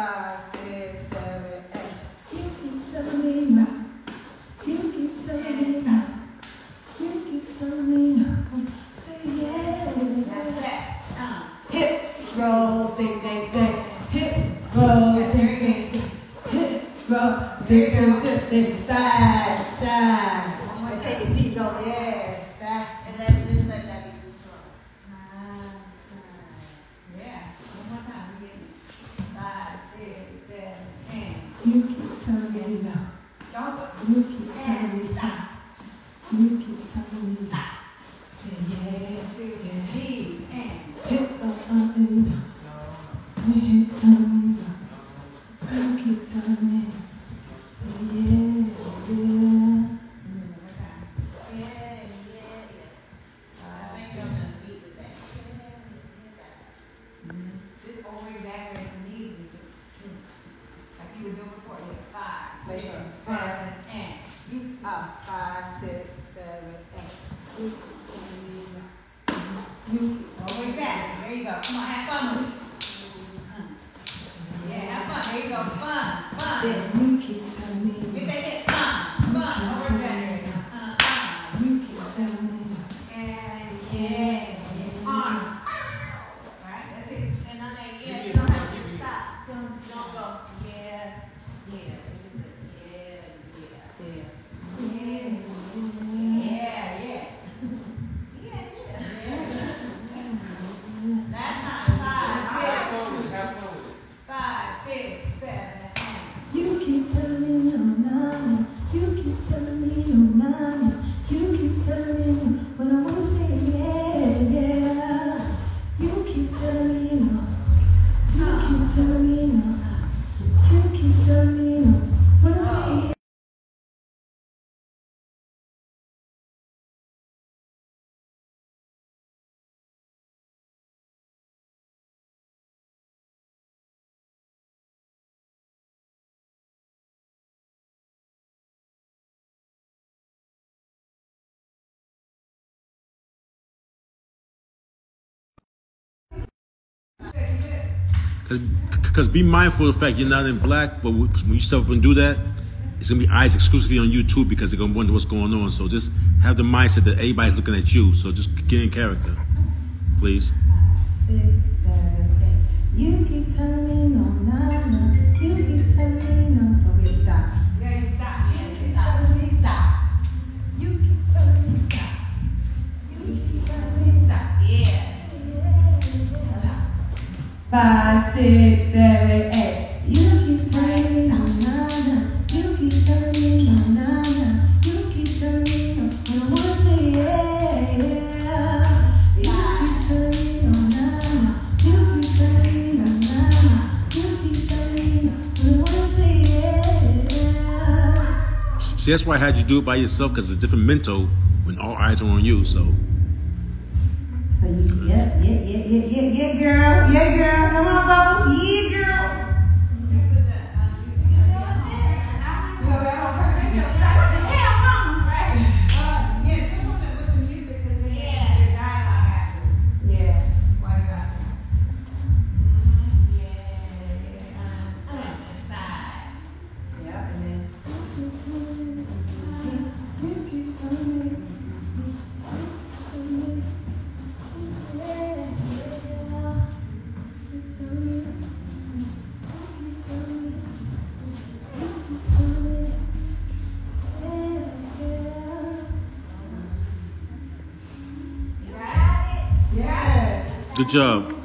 paz. There you go. Come on, have fun with it. Yeah, have fun. There you go. Fun, fun. Because be mindful of the fact you're not in Blaque, but when you step up and do that, it's gonna be eyes exclusively on you too because they're gonna wonder what's going on. So just have the mindset that everybody's looking at you. So just get in character, please. Five, six, seven, eight. You keep telling five, six, seven, eight. You keep turning my nana. You keep turning my nana. You keep turning my. I wanna say yeah, yeah. You keep turning my nana. You keep turning my nana. You keep turning my. I wanna say yeah, yeah. See, that's why I had you do it by yourself because it's a different mental when all eyes are on you, so. So you, yeah, yeah, yeah, yeah, yeah girl. Yeah, girl. Come on, Bubbles. Yeah. Good job.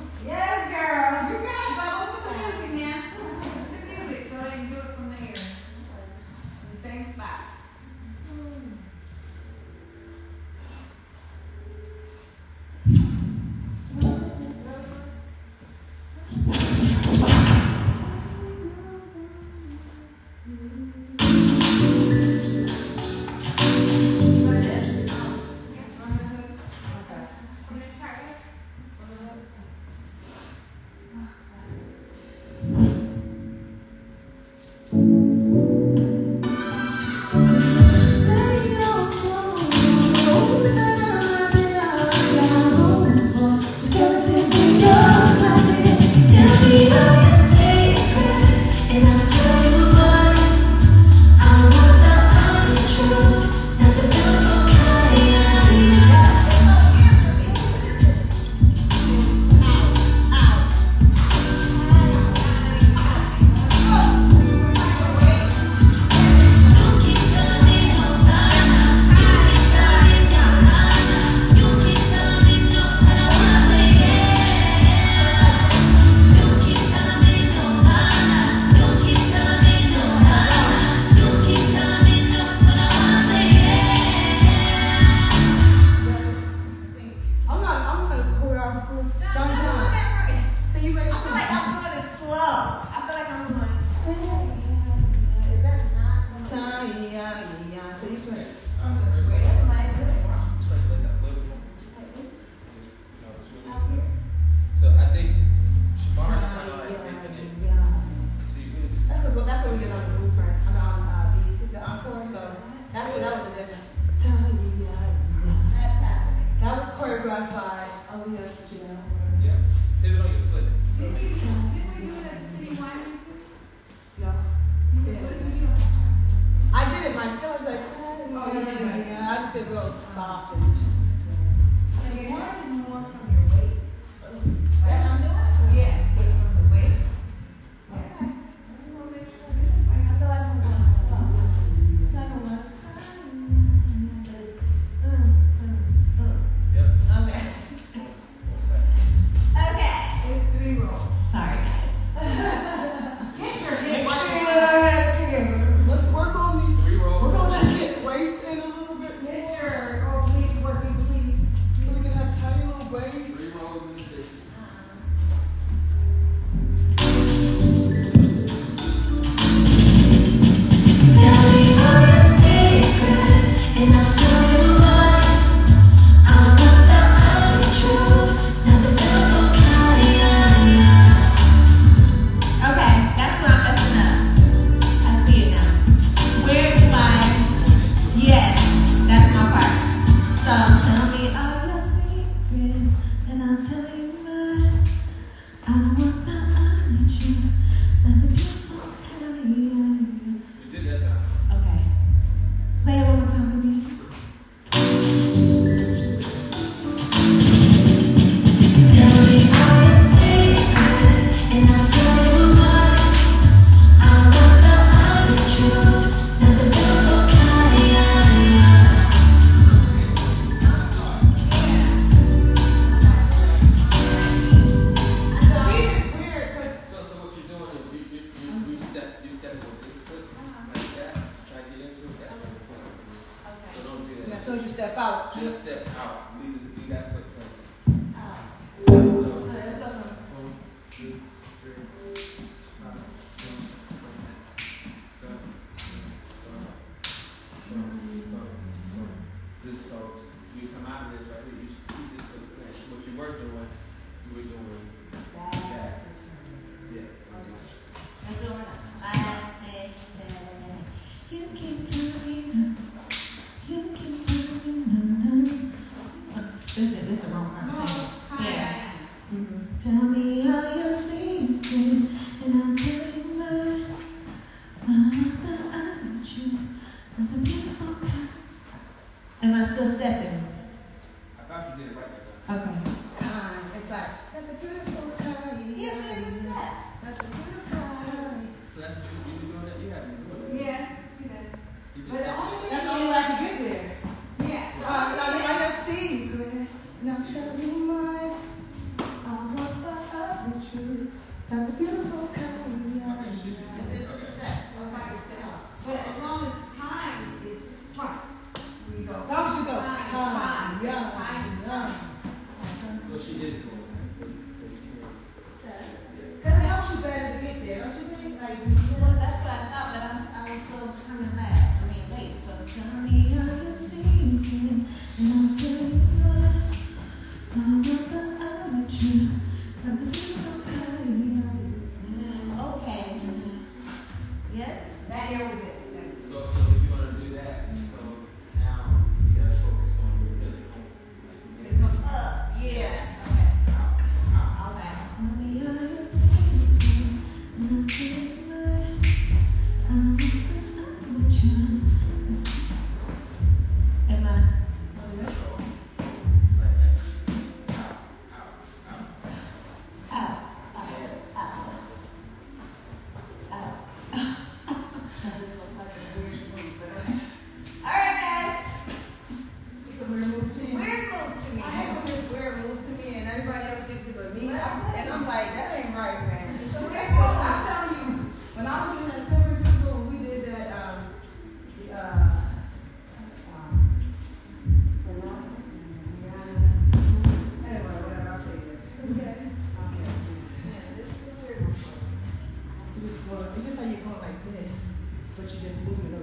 Secrets,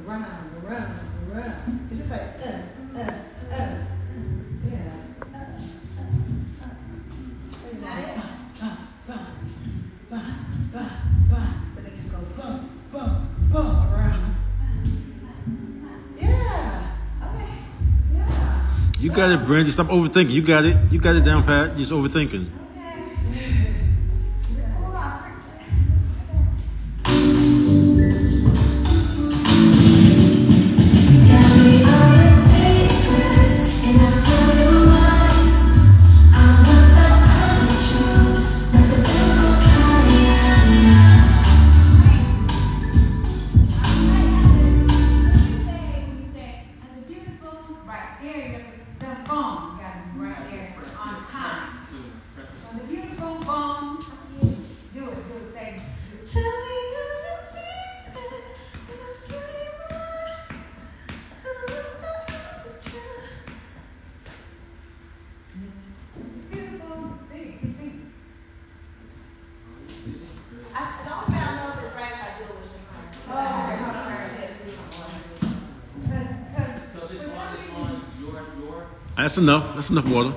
around, around, around. It's just like, uh, uh, uh. You got it, Brandon. Stop overthinking. You got it. You got it down pat. You're just overthinking. That's enough. That's enough water.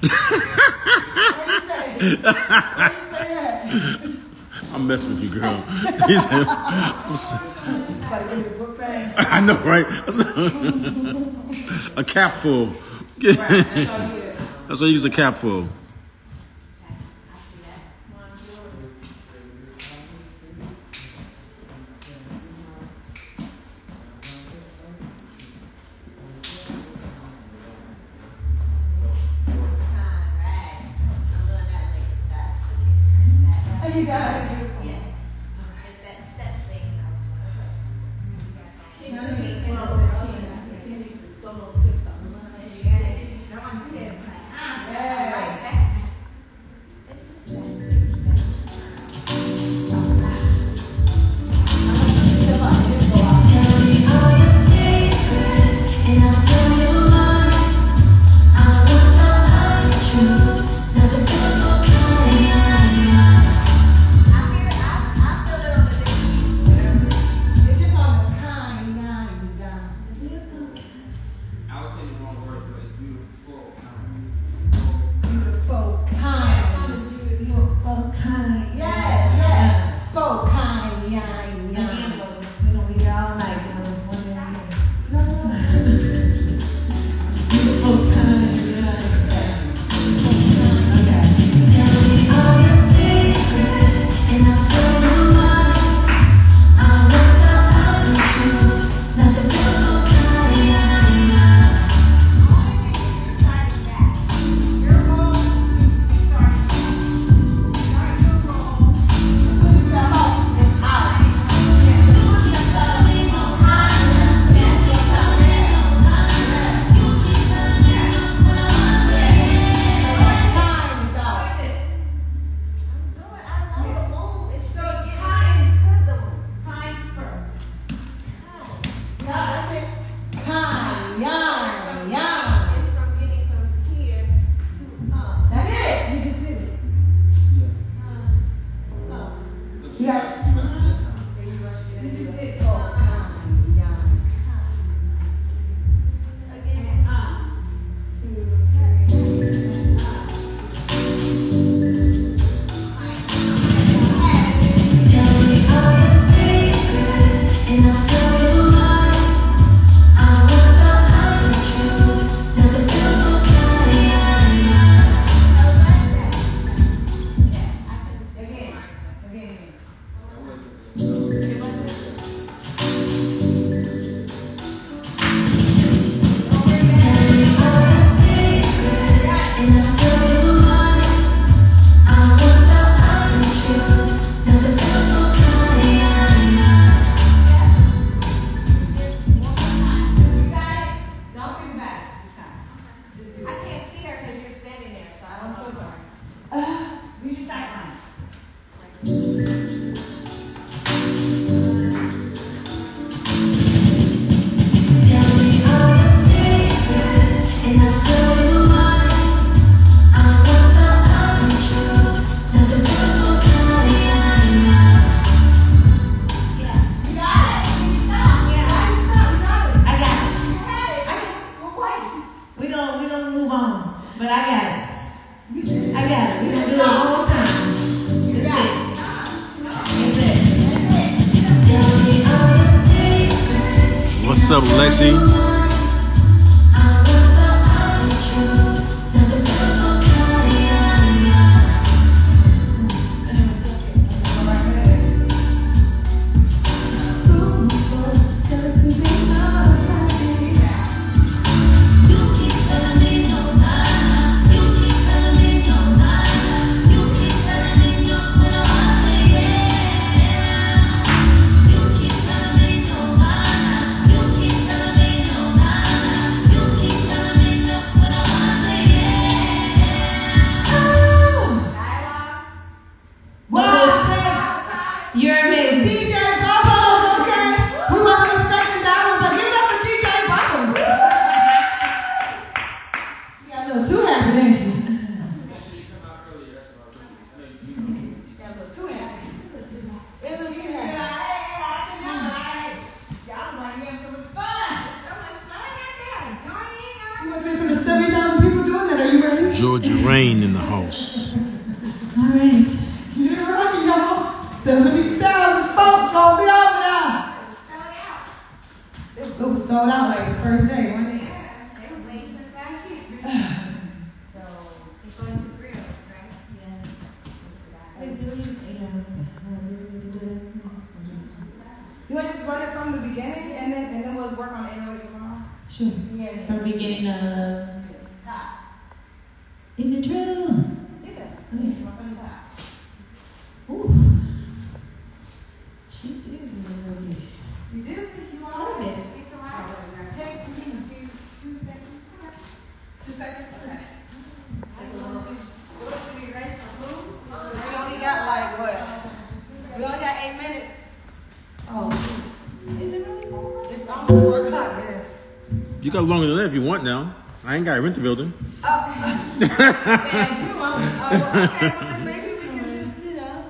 I'm messing with you, girl. I know, right? a cap full. That's what you use a cap full. Messi. Rain in the house. All right. Get ready, y'all. 70,000 folks gonna be over there. It was sold out like the first day, wasn't it? You want to just run it from the beginning and then and then we'll work on 808 tomorrow? Sure. From beginning of. Is it true? Yeah. Okay. From the top. Ooh. She is a little bit. You do see you Part all of it. Take two seconds. Two seconds. Okay. We only got like what? We only got eight minutes. Oh. Is it really four? It's almost four o'clock. Yes. You got longer than that if you want now. I ain't got to rent the building. Oh. yeah, I do. I'm, oh, okay. Well, then maybe we can just, you know,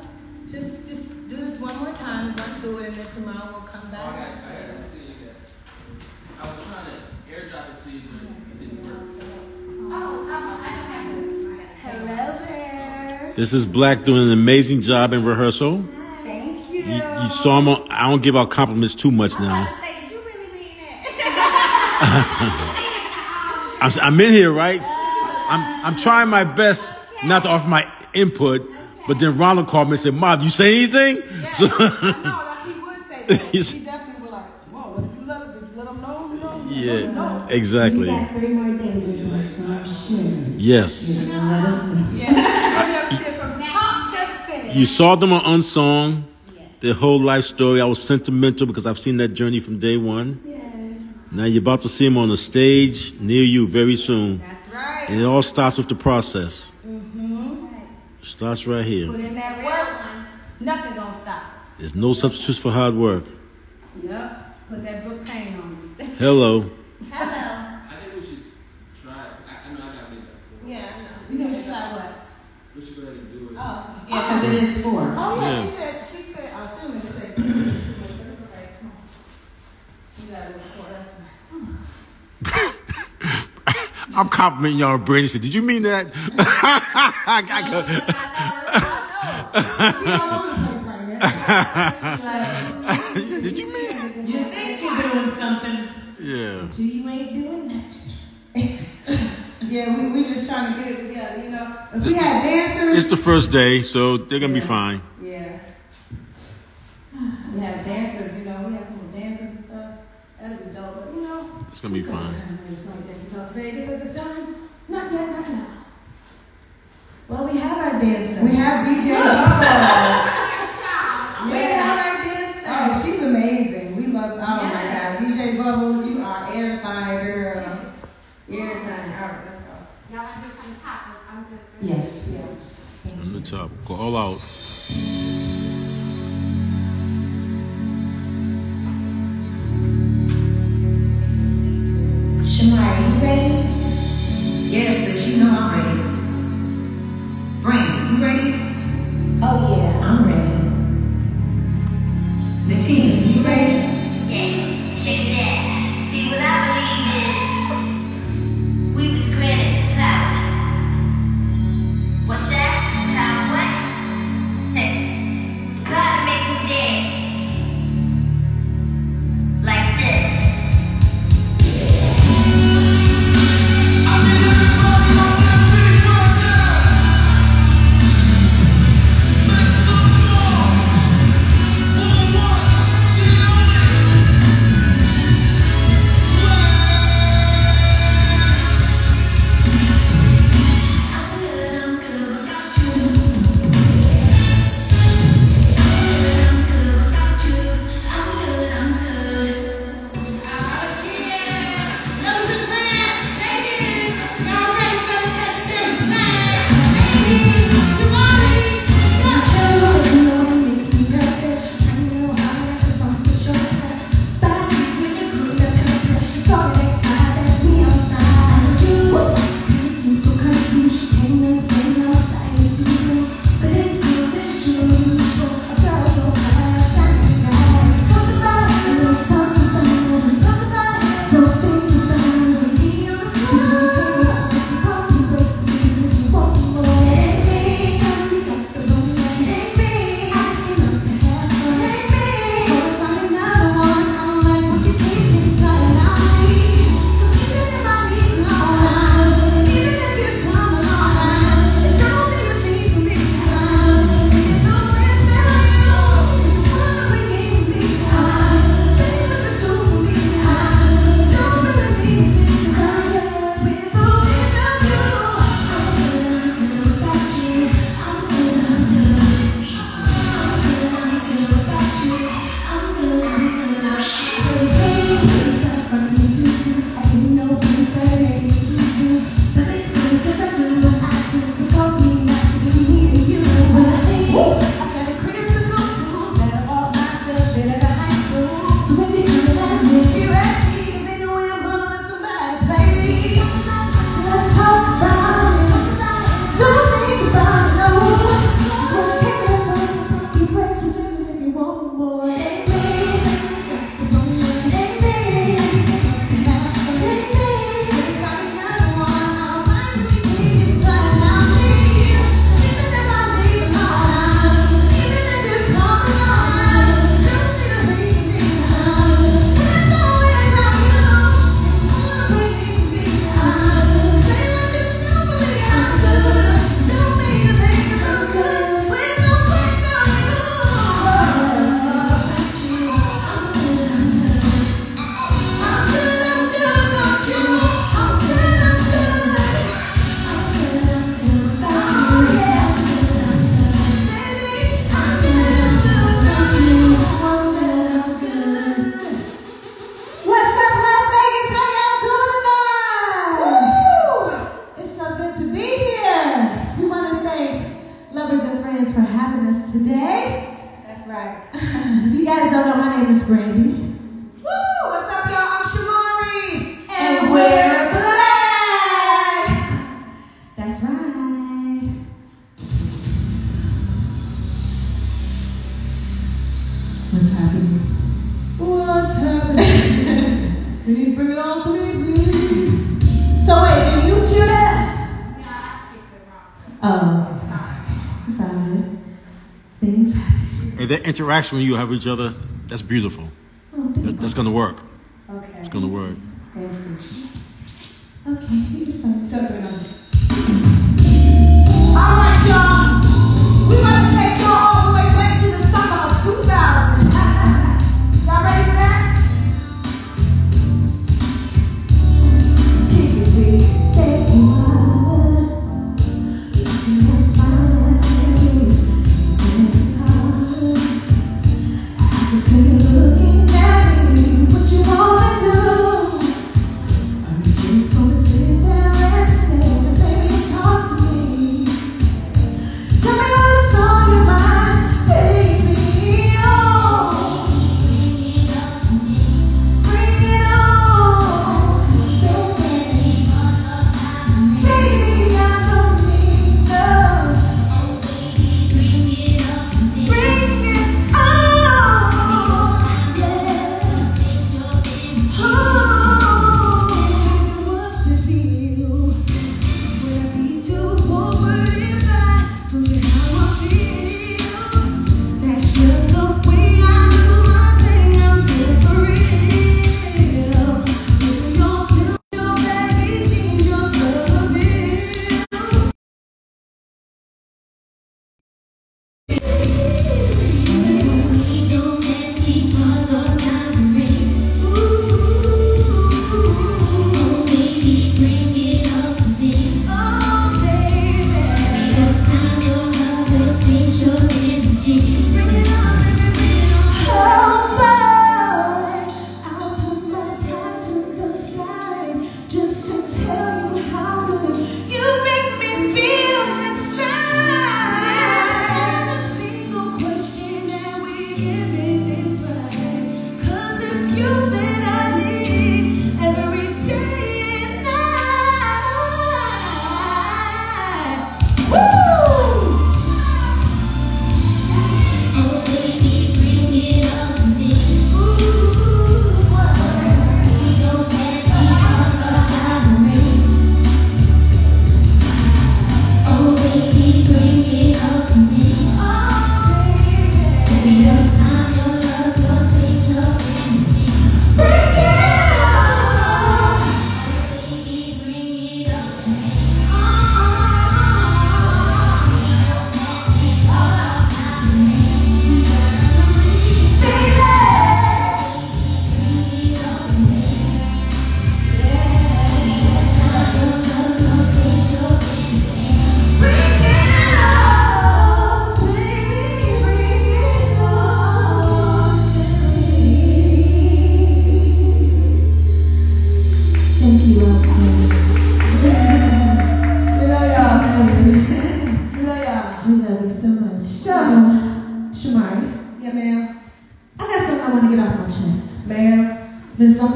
just just do this one more time, run through it, and then tomorrow we'll come Oh, I back. got, I got to see that. I was trying to airdrop it to you, but it didn't work. Oh, I, I have it. Hello there. This is Blaque doing an amazing job in rehearsal. Thank you. You, you saw him. on- I don't give out compliments too much now. I'm, I'm in here, right? I'm, I'm trying my best not to offer my input, but then Ronald called me and said, Mom, you say anything? So, No, that's he would say that. He definitely would like, whoa, did you let him, did you let him know? You know? yeah, No. exactly. You got three more days with us, so I'm sure. Yes. You're gonna let us know. Yeah. You have to sit from top to finish. You saw them on Unsung, their whole life story. I was sentimental because I've seen that journey from day one. Yes. Now you're about to see them on a stage near you very soon. That's right. And it all starts with the process. Mm-hmm. Starts right here. Put in that work, nothing gonna stop us. There's no substitutes for hard work. Yep. Put that book pain on us. Hello. I think we should try it. I, I know I got to make that. Yeah, I know. We know you try what? We should go ahead and do it. Oh. Yeah, because it is four. Oh, yeah, Yeah. she said, she I'm complimenting y'all, Brandon. Did you mean that? I got- We all over the place right now. Did you mean? You think you're doing something, Yeah. till you ain't doing nothing. Yeah, we, we just trying to get it together, you know? If It's we the- had dancers. It's the first day, so they're going to be fine. Yeah. We have dancers, you know, we have some dancers and stuff. That'd be dope, but you know. It's going to be fine. Today, this at this time? Not yet, not now. Well, we have our dancer. We have DJ Bubba. We have our dancer. Oh, she's amazing. We love, oh my God. DJ Bubbles, you are everything, girl. Everything. All right, let's go. Yes, yes. Thank On you. the top. Go all out. Yes, sis, you know I'm interaction you have with each other, that's beautiful. That, that's going to work. Okay. It's going to work.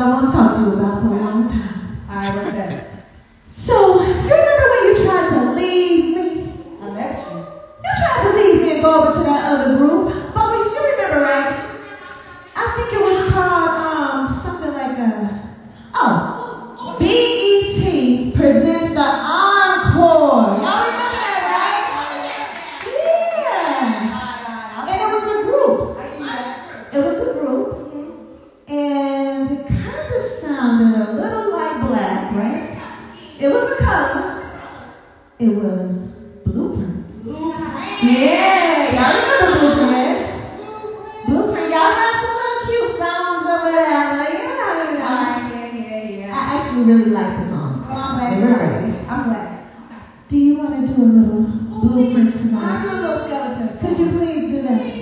I won't talk to you about actually really like the song. Well, I'm glad you right. I'm glad. Do you want to do a little oh, blueprint tonight? I'll do a little skeleton. Could you please do that?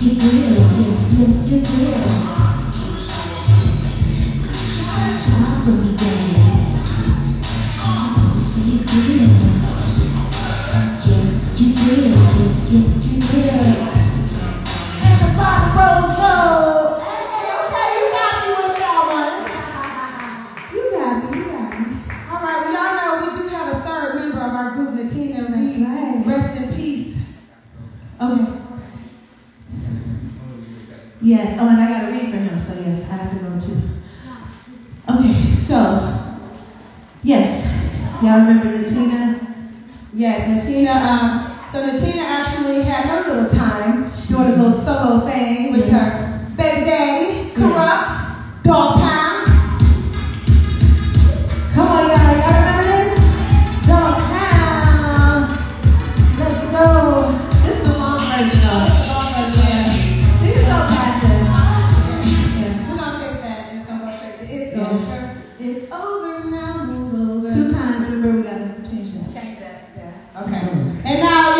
You do. it's yeah. over. It's over now. Over. Two times. Remember, we gotta change that. Change that. Yeah. Okay. And now